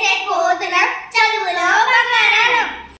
Yes, echo.